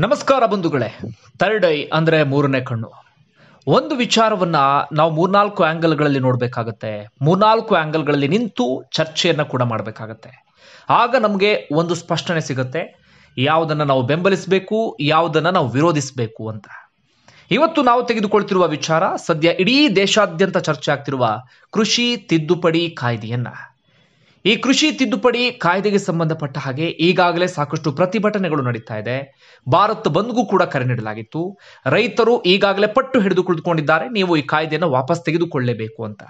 ನಮಸ್ಕಾರ ಬಂಧುಗಳೇ. Third I ಅಂದ್ರೆ ಮೂರನೇ ಕಣ್ಣು. ಒಂದು ವಿಚಾರವನ್ನ ನಾವು ಮೂರ್ನಾಲ್ಕು ಆಂಗಲ್ಗಳಲ್ಲಿ ನೋಡಬೇಕಾಗತ್ತೆ. ಮೂರ್ನಾಲ್ಕು ಆಂಗಲ್ಗಳಲ್ಲಿ ನಿಂತು ಚರ್ಚೆಯನ್ನ ಕೂಡ ಮಾಡಬೇಕಾಗತ್ತೆ. ಆಗ ನಮಗೆ ಒಂದು ಸ್ಪಷ್ಟನೆ ಸಿಗುತ್ತೆ. ಯಾವುದನ್ನ ನಾವು ಬೆಂಬಲಿಸಬೇಕು, ಯಾವುದನ್ನ ನಾವು ವಿರೋಧಿಸಬೇಕು ಅಂತ. ಇವತ್ತು ನಾವು ತೆಗೆದುಕೊಳ್ತಿರುವ ವಿಚಾರ ಸದ್ಯ ಇಡೀ ದೇಶಾದ್ಯಂತ ಚರ್ಚೆ ಆಗ್ತಿರುವ ಕೃಷಿ ತಿದ್ದುಪಡಿ ಕಾಯ್ದೆಯನ್ನ. ಈ ಕೃಷಿ ತಿದ್ದುಪಡಿ ಕಾಯ್ದೆಗೆ ಸಂಬಂಧಪಟ್ಟ ಹಾಗೆ ಈಗಾಗಲೇ ಸಾಕಷ್ಟು ಪ್ರತಿಭಟನೆಗಳು ನಡೀತಾ ಇದೆ. ಭಾರತ್ ಬಂದ್ಗೂ ಕೂಡ ಕರೆ ನೀಡಲಾಗಿತ್ತು. ರೈತರು ಈಗಾಗಲೇ ಪಟ್ಟು ಹಿಡಿದು ಕುಳಿತುಕೊಂಡಿದ್ದಾರೆ. ನೀವು ಈ ಕಾಯ್ದೆಯನ್ನು ವಾಪಸ್ ತೆಗೆದುಕೊಳ್ಳಲೇಬೇಕು ಅಂತ.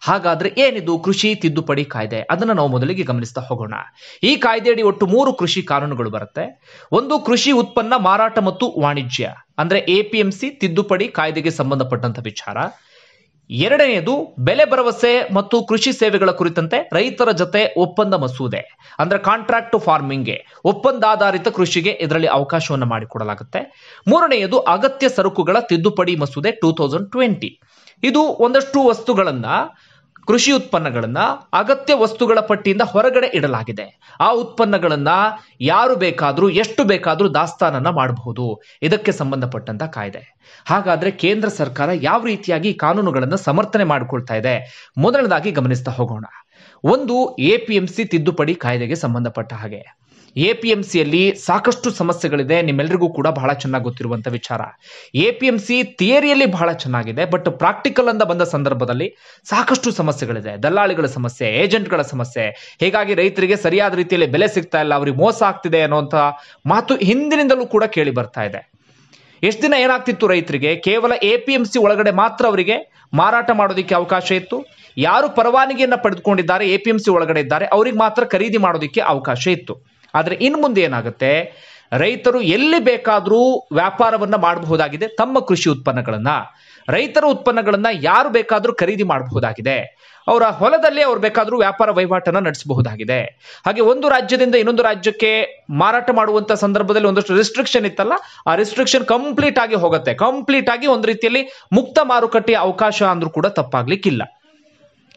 ಹಾಗಾದ್ರೆ ಏನಿದು ಕೃಷಿ ತಿದ್ದುಪಡಿ ಕಾಯ್ದೆ? ಅದನ್ನ ನಾವು ಮೊದಲಿಗೆ ಗಮನಿಸ್ತಾ ಹೋಗೋಣ. ಈ ಕಾಯ್ದೆಯಡಿ ಒಟ್ಟು ಮೂರು ಕೃಷಿ ಕಾನೂನುಗಳು ಬರುತ್ತೆ. ಒಂದು ಕೃಷಿ ಉತ್ಪನ್ನ ಮಾರಾಟ ಮತ್ತು ವಾಣಿಜ್ಯ. ಅಂದ್ರೆ ಎಪಿಎಂಸಿ ತಿದ್ದುಪಡಿ ಕಾಯ್ದೆಗೆ ಸಂಬಂಧಪಟ್ಟಂತ ವಿಚಾರ. ಎರಡನೆಯದು ಬೆಲೆ ಭರವಸೆ ಮತ್ತು ಕೃಷಿ ಸೇವೆಗಳ ಕುರಿತಂತೆ ರೈತರ ಜೊತೆ ಒಪ್ಪಂದ ಮಸೂದೆ. ಅಂದ್ರೆ ಕಾಂಟ್ರಾಕ್ಟ್ ಫಾರ್ಮಿಂಗ್ಗೆ ಒಪ್ಪಂದಾಧಾರಿತ ಕೃಷಿಗೆ ಇದರಲ್ಲಿ ಅವಕಾಶವನ್ನು ಮಾಡಿಕೊಡಲಾಗುತ್ತೆ. ಮೂರನೆಯದು ಅಗತ್ಯ ಸರಕುಗಳ ತಿದ್ದುಪಡಿ ಮಸೂದೆ ಟೂ ತೌಸಂಡ್ ಟ್ವೆಂಟಿ ಇದು ಒಂದಷ್ಟು ವಸ್ತುಗಳನ್ನ ಕೃಷಿ ಉತ್ಪನ್ನಗಳನ್ನ ಅಗತ್ಯ ವಸ್ತುಗಳ ಪಟ್ಟಿಯಿಂದ ಹೊರಗಡೆ ಇಡಲಾಗಿದೆ. ಆ ಉತ್ಪನ್ನಗಳನ್ನ ಯಾರು ಬೇಕಾದರೂ, ಎಷ್ಟು ಬೇಕಾದರೂ ದಾಸ್ತಾನನ್ನ ಮಾಡಬಹುದು. ಇದಕ್ಕೆ ಸಂಬಂಧಪಟ್ಟಂತ ಕಾಯ್ದೆ. ಹಾಗಾದ್ರೆ ಕೇಂದ್ರ ಸರ್ಕಾರ ಯಾವ ರೀತಿಯಾಗಿ ಕಾನೂನುಗಳನ್ನು ಸಮರ್ಥನೆ ಮಾಡಿಕೊಳ್ತಾ ಇದೆ? ಮೊದಲನೇದಾಗಿ ಗಮನಿಸ್ತಾ ಹೋಗೋಣ. ಒಂದು ಎಪಿಎಂಸಿ ತಿದ್ದುಪಡಿ ಕಾಯ್ದೆಗೆ ಸಂಬಂಧಪಟ್ಟ ಹಾಗೆ. ಎಪಿಎಂಸಿಯಲ್ಲಿ ಸಾಕಷ್ಟು ಸಮಸ್ಯೆಗಳಿದೆ. ನಿಮ್ಮೆಲ್ಲರಿಗೂ ಕೂಡ ಬಹಳ ಚೆನ್ನಾಗಿ ಗೊತ್ತಿರುವಂತ ವಿಚಾರ. ಎ ಪಿ ಎಂ ಸಿ ಥಿಯರಿಯಲ್ಲಿ ಬಹಳ ಚೆನ್ನಾಗಿದೆ, ಬಟ್ ಪ್ರಾಕ್ಟಿಕಲ್ ಅಂತ ಬಂದ ಸಂದರ್ಭದಲ್ಲಿ ಸಾಕಷ್ಟು ಸಮಸ್ಯೆಗಳಿದೆ. ದಲ್ಲಾಳಿಗಳ ಸಮಸ್ಯೆ, ಏಜೆಂಟ್ಗಳ ಸಮಸ್ಯೆ, ಹೀಗಾಗಿ ರೈತರಿಗೆ ಸರಿಯಾದ ರೀತಿಯಲ್ಲಿ ಬೆಲೆ ಸಿಗ್ತಾ ಇಲ್ಲ, ಅವ್ರಿಗೆ ಮೋಸ ಆಗ್ತಿದೆ ಅನ್ನುವಂಥ ಮಾತು ಹಿಂದಿನಿಂದಲೂ ಕೂಡ ಕೇಳಿ ಬರ್ತಾ ಇದೆ. ಎಷ್ಟು ದಿನ ಏನಾಗ್ತಿತ್ತು ರೈತರಿಗೆ? ಕೇವಲ ಎ ಪಿ ಎಂ ಸಿ ಒಳಗಡೆ ಮಾತ್ರ ಅವರಿಗೆ ಮಾರಾಟ ಮಾಡೋದಕ್ಕೆ ಅವಕಾಶ ಇತ್ತು? ಯಾರು ಪರವಾನಗಿಯನ್ನು ಪಡೆದುಕೊಂಡಿದ್ದಾರೆ ಎ ಪಿ ಎಂ ಸಿ ಒಳಗಡೆ ಇದ್ದಾರೆ, ಅವ್ರಿಗೆ ಮಾತ್ರ ಖರೀದಿ ಮಾಡೋದಕ್ಕೆ ಅವಕಾಶ ಇತ್ತು. ಆದರೆ ಇನ್ನು ಮುಂದೆ ಏನಾಗುತ್ತೆ? ರೈತರು ಎಲ್ಲಿ ಬೇಕಾದರೂ ವ್ಯಾಪಾರವನ್ನ ಮಾಡಬಹುದಾಗಿದೆ? ತಮ್ಮ ಕೃಷಿ ಉತ್ಪನ್ನಗಳನ್ನ. ರೈತರ ಉತ್ಪನ್ನಗಳನ್ನ ಯಾರು ಬೇಕಾದರೂ ಖರೀದಿ ಮಾಡಬಹುದಾಗಿದೆ. ಅವರ ಹೊಲದಲ್ಲಿ ಅವ್ರು ಬೇಕಾದರೂ ವ್ಯಾಪಾರ ವಹಿವಾಟನ್ನು ನಡೆಸಬಹುದಾಗಿದೆ. ಹಾಗೆ ಒಂದು ರಾಜ್ಯದಿಂದ ಇನ್ನೊಂದು ರಾಜ್ಯಕ್ಕೆ ಮಾರಾಟ ಮಾಡುವಂತ ಸಂದರ್ಭದಲ್ಲಿ ಒಂದಷ್ಟು ರಿಸ್ಟ್ರಿಕ್ಷನ್ ಇತ್ತಲ್ಲ, ಆ ರಿಸ್ಟ್ರಿಕ್ಷನ್ ಕಂಪ್ಲೀಟ್ ಆಗಿ ಹೋಗುತ್ತೆ. ಕಂಪ್ಲೀಟ್ ಆಗಿ ಒಂದು ರೀತಿಯಲ್ಲಿ ಮುಕ್ತ ಮಾರುಕಟ್ಟೆಯ ಅವಕಾಶ ಅಂದ್ರೂ ಕೂಡ ತಪ್ಪಾಗ್ಲಿಕ್ಕಿಲ್ಲ.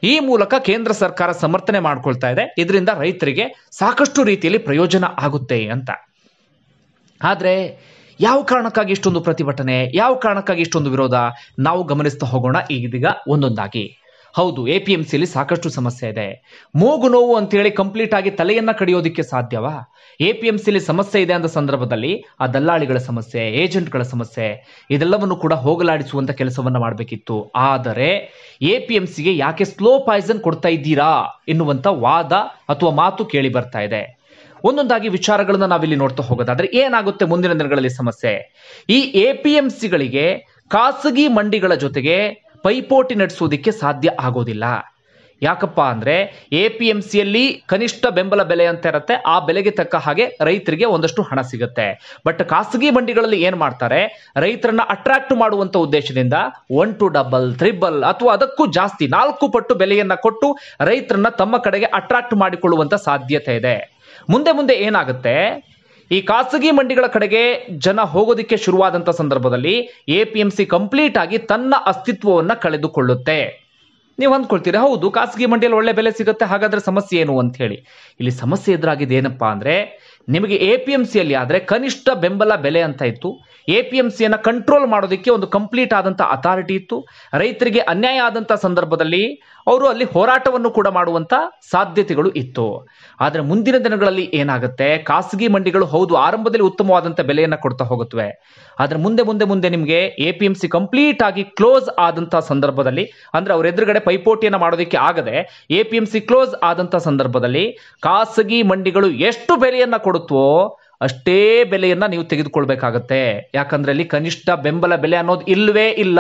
ಈ ಮೂಲಕ ಕೇಂದ್ರ ಸರ್ಕಾರ ಸಮರ್ಥನೆ ಮಾಡ್ಕೊಳ್ತಾ ಇದೆ. ಇದರಿಂದ ರೈತರಿಗೆ ಸಾಕಷ್ಟು ರೀತಿಯಲ್ಲಿ ಪ್ರಯೋಜನ ಆಗುತ್ತೆ ಅಂತ. ಆದ್ರೆ ಯಾವ ಕಾರಣಕ್ಕಾಗಿ ಇಷ್ಟೊಂದು ಪ್ರತಿಭಟನೆ? ಯಾವ ಕಾರಣಕ್ಕಾಗಿ ಇಷ್ಟೊಂದು ವಿರೋಧ? ನಾವು ಗಮನಿಸ್ತಾ ಹೋಗೋಣ ಇದೀಗ ಒಂದೊಂದಾಗಿ. ಹೌದು, ಎ ಪಿ ಎಂ ಸಿಯಲ್ಲಿ ಸಾಕಷ್ಟು ಸಮಸ್ಯೆ ಇದೆ. ಮೂಗು ನೋವು ಅಂತೇಳಿ ಕಂಪ್ಲೀಟ್ ಆಗಿ ತಲೆಯನ್ನ ಕಡಿಯೋದಿಕ್ಕೆ ಸಾಧ್ಯವಾ? ಎ ಪಿ ಎಂ ಸಿಲಿ ಸಮಸ್ಯೆ ಇದೆ ಅಂದ ಸಂದರ್ಭದಲ್ಲಿ ಆ ದಲ್ಲಾಳಿಗಳ ಸಮಸ್ಯೆ, ಏಜೆಂಟ್ಗಳ ಸಮಸ್ಯೆ, ಇದೆಲ್ಲವನ್ನು ಕೂಡ ಹೋಗಲಾಡಿಸುವಂತ ಕೆಲಸವನ್ನ ಮಾಡಬೇಕಿತ್ತು. ಆದರೆ ಎ ಪಿ ಎಂ ಸಿಗೆ ಯಾಕೆ ಸ್ಲೋ ಪಾಯ್ಸನ್ ಕೊಡ್ತಾ ಇದ್ದೀರಾ ಎನ್ನುವಂತ ವಾದ ಅಥವಾ ಮಾತು ಕೇಳಿ ಬರ್ತಾ ಇದೆ. ಒಂದೊಂದಾಗಿ ವಿಚಾರಗಳನ್ನ ನಾವಿಲ್ಲಿ ನೋಡ್ತಾ ಹೋಗೋದಾದ್ರೆ ಏನಾಗುತ್ತೆ ಮುಂದಿನ ದಿನಗಳಲ್ಲಿ ಸಮಸ್ಯೆ? ಈ ಎ ಪಿ ಎಂ ಸಿಗಳಿಗೆ ಖಾಸಗಿ ಮಂಡಿಗಳ ಜೊತೆಗೆ ಪೈಪೋಟಿ ನಡೆಸೋದಕ್ಕೆ ಸಾಧ್ಯ ಆಗೋದಿಲ್ಲ. ಯಾಕಪ್ಪ ಅಂದರೆ ಎ ಪಿ ಎಂ ಸಿಯಲ್ಲಿ ಕನಿಷ್ಠ ಬೆಂಬಲ ಬೆಲೆ ಅಂತ ಇರುತ್ತೆ. ಆ ಬೆಲೆಗೆ ತಕ್ಕ ಹಾಗೆ ರೈತರಿಗೆ ಒಂದಷ್ಟು ಹಣ ಸಿಗುತ್ತೆ. ಬಟ್ ಖಾಸಗಿ ಬಂಡಿಗಳಲ್ಲಿ ಏನು ಮಾಡ್ತಾರೆ? ರೈತರನ್ನ ಅಟ್ರಾಕ್ಟ್ ಮಾಡುವಂಥ ಉದ್ದೇಶದಿಂದ ಒನ್ ಟು ಡಬಲ್ ತ್ರಿಬಲ್ ಅಥವಾ ಅದಕ್ಕೂ ಜಾಸ್ತಿ ನಾಲ್ಕು ಪಟ್ಟು ಬೆಲೆಯನ್ನು ಕೊಟ್ಟು ರೈತರನ್ನ ತಮ್ಮ ಕಡೆಗೆ ಅಟ್ರಾಕ್ಟ್ ಮಾಡಿಕೊಳ್ಳುವಂಥ ಸಾಧ್ಯತೆ ಇದೆ. ಮುಂದೆ ಮುಂದೆ ಏನಾಗುತ್ತೆ? ಈ ಖಾಸಗಿ ಮಂಡಿಗಳ ಕಡೆಗೆ ಜನ ಹೋಗೋದಿಕ್ಕೆ ಶುರುವಾದಂತ ಸಂದರ್ಭದಲ್ಲಿ A P M C complete ಆಗಿ ತನ್ನ ಅಸ್ತಿತ್ವವನ್ನ ಕಳೆದುಕೊಳ್ಳುತ್ತೆ. ನೀವು ಅಂದ್ಕೊಳ್ತೀರಾ? ಹೌದು, ಖಾಸಗಿ ಮಂಡಿಯಲ್ಲಿ ಒಳ್ಳೆ ಬೆಲೆ ಸಿಗುತ್ತೆ, ಹಾಗಾದ್ರೆ ಸಮಸ್ಯೆ ಏನು ಅಂತ ಹೇಳಿ. ಇಲ್ಲಿ ಸಮಸ್ಯೆ ಎದುರಾಗಿದೆ ಏನಪ್ಪಾ ಅಂದ್ರೆ, ನಿಮಗೆ ಎ ಪಿ ಎಂ ಸಿಯಲ್ಲಿ ಆದ್ರೆ ಕನಿಷ್ಠ ಬೆಂಬಲ ಬೆಲೆ ಅಂತ ಇತ್ತು. ಎ ಪಿ ಎಂ ಸಿಯನ್ನು ಕಂಟ್ರೋಲ್ ಮಾಡೋದಕ್ಕೆ ಒಂದು ಕಂಪ್ಲೀಟ್ ಆದಂಥ ಅಥಾರಿಟಿ ಇತ್ತು. ರೈತರಿಗೆ ಅನ್ಯಾಯ ಆದಂಥ ಸಂದರ್ಭದಲ್ಲಿ ಅವರು ಅಲ್ಲಿ ಹೋರಾಟವನ್ನು ಕೂಡ ಮಾಡುವಂತ ಸಾಧ್ಯತೆಗಳು ಇತ್ತು. ಆದ್ರೆ ಮುಂದಿನ ದಿನಗಳಲ್ಲಿ ಏನಾಗುತ್ತೆ? ಖಾಸಗಿ ಮಂಡಿಗಳು ಹೌದು, ಆರಂಭದಲ್ಲಿ ಉತ್ತಮವಾದಂಥ ಬೆಲೆಯನ್ನು ಕೊಡ್ತಾ ಹೋಗುತ್ತವೆ. ಆದರೆ ಮುಂದೆ ಮುಂದೆ ಮುಂದೆ ನಿಮಗೆ A P M C complete ಆಗಿ ಕ್ಲೋಸ್ ಆದಂಥ ಸಂದರ್ಭದಲ್ಲಿ, ಅಂದ್ರೆ ಅವ್ರ ಎದುರುಗಡೆ ಪೈಪೋಟಿಯನ್ನ ಮಾಡೋದಕ್ಕೆ ಆಗದೆ A P M C close ಆದಂತ ಸಂದರ್ಭದಲ್ಲಿ ಖಾಸಗಿ ಮಂಡಿಗಳು ಎಷ್ಟು ಬೆಲೆಯನ್ನ ಕೊಡುತ್ತೋ ಅಷ್ಟೇ ಬೆಲೆಯನ್ನ ನೀವು ತೆಗೆದುಕೊಳ್ಬೇಕಾಗತ್ತೆ. ಯಾಕಂದ್ರೆ ಅಲ್ಲಿ ಕನಿಷ್ಠ ಬೆಂಬಲ ಬೆಲೆ ಅನ್ನೋದು ಇಲ್ಲವೇ ಇಲ್ಲ.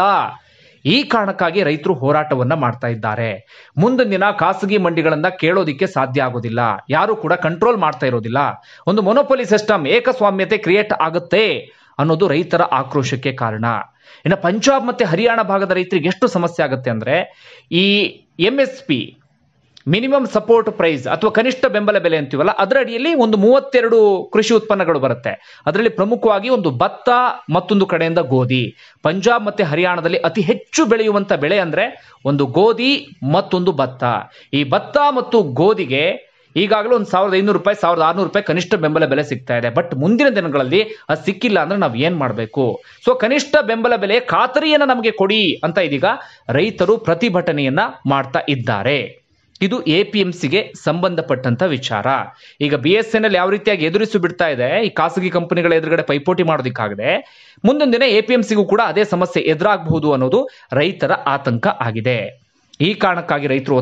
ಈ ಕಾರಣಕ್ಕಾಗಿ ರೈತರು ಹೋರಾಟವನ್ನ ಮಾಡ್ತಾ ಇದ್ದಾರೆ. ಮುಂದಿನ ದಿನ ಖಾಸಗಿ ಮಂಡಿಗಳನ್ನ ಕೇಳೋದಿಕ್ಕೆ ಸಾಧ್ಯ ಆಗೋದಿಲ್ಲ. ಯಾರು ಕೂಡ ಕಂಟ್ರೋಲ್ ಮಾಡ್ತಾ ಇರೋದಿಲ್ಲ. ಒಂದು ಮೊನೋಪೊಲಿ ಸಿಸ್ಟಮ್ ಏಕಸ್ವಾಮ್ಯತೆ ಕ್ರಿಯೇಟ್ ಆಗುತ್ತೆ. ಅನ್ನೋದು ರೈತರ ಆಕ್ರೋಶಕ್ಕೆ ಕಾರಣ. ಇನ್ನು ಪಂಜಾಬ್ ಮತ್ತೆ ಹರಿಯಾಣ ಭಾಗದ ರೈತರಿಗೆ ಎಷ್ಟು ಸಮಸ್ಯೆ ಆಗುತ್ತೆ ಅಂದ್ರೆ, ಈ M S P minimum support price ಅಥವಾ ಕನಿಷ್ಠ ಬೆಂಬಲ ಬೆಲೆ ಅಂತೀವಲ್ಲ, ಅದರ ಅಡಿಯಲ್ಲಿ ಒಂದು ಮೂವತ್ತೆರಡು ಕೃಷಿ ಉತ್ಪನ್ನಗಳು ಬರುತ್ತೆ. ಅದರಲ್ಲಿ ಪ್ರಮುಖವಾಗಿ ಒಂದು ಭತ್ತ ಮತ್ತೊಂದು ಕಡೆಯಿಂದ ಗೋಧಿ. ಪಂಜಾಬ್ ಮತ್ತೆ ಹರಿಯಾಣದಲ್ಲಿ ಅತಿ ಹೆಚ್ಚು ಬೆಳೆಯುವಂತ ಬೆಳೆ ಅಂದ್ರೆ ಒಂದು ಗೋಧಿ ಮತ್ತೊಂದು ಭತ್ತ. ಈ ಭತ್ತ ಮತ್ತು ಗೋಧಿಗೆ ಈಗಾಗಲೇ ಒಂದು ಸಾವಿರದ ಐನೂರು ರೂಪಾಯಿ, ಸಾವಿರದ ಆರ್ನೂರು ರೂಪಾಯಿ ಕನಿಷ್ಠ ಬೆಂಬಲ ಬೆಲೆ ಸಿಗ್ತಾ ಇದೆ. ಬಟ್ ಮುಂದಿನ ದಿನಗಳಲ್ಲಿ ಅದು ಸಿಕ್ಕಿಲ್ಲ ಅಂದ್ರೆ ನಾವು ಏನು ಮಾಡಬೇಕು? ಸೊ ಕನಿಷ್ಠ ಬೆಂಬಲ ಬೆಲೆ ಖಾತರಿಯನ್ನ ನಮಗೆ ಕೊಡಿ ಅಂತ ಇದೀಗ ರೈತರು ಪ್ರತಿಭಟನೆಯನ್ನ ಮಾಡ್ತಾ ಇದ್ದಾರೆ. ಇದು ಎ ಪಿ ಎಂ ಸಿಗೆ ಸಂಬಂಧಪಟ್ಟಂತ ವಿಚಾರ. ಈಗ ಬಿ ಎಸ್ ಎನ್ ಎಲ್ ಯಾವ ರೀತಿಯಾಗಿ ಎದುರಿಸಿ ಬಿಡ್ತಾ ಇದೆ, ಈ ಖಾಸಗಿ ಕಂಪನಿಗಳ ಎದುರುಗಡೆ ಪೈಪೋಟಿ ಮಾಡೋದಕ್ಕಾಗದೆ, ಮುಂದಿನ ದಿನ ಎ ಪಿ ಎಂ ಸಿಗೂ ಕೂಡ ಅದೇ ಸಮಸ್ಯೆ ಎದುರಾಗಬಹುದು ಅನ್ನೋದು ರೈತರ ಆತಂಕ ಆಗಿದೆ. ಈ ಕಾರಣಕ್ಕಾಗಿ ರೈತರು